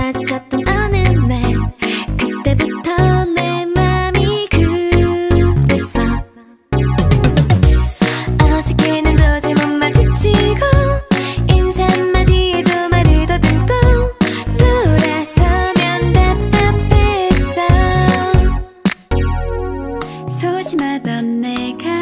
마주쳤던 어느 날 그때부터 내 맘이 그랬어. 어색해는 도저히 못 마주치고 인사 한마디에도 말을 더듬고 돌아서면 답답했어. 소심하던 내가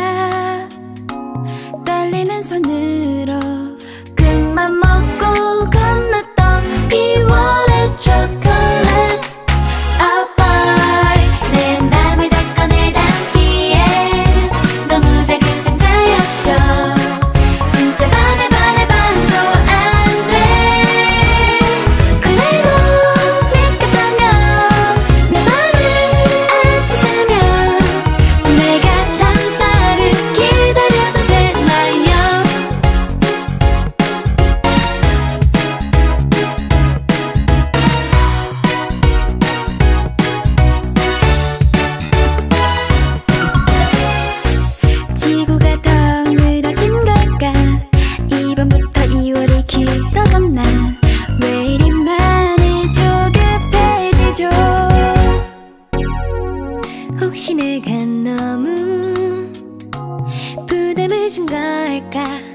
혹시 내가 너무 부담을 준 걸까?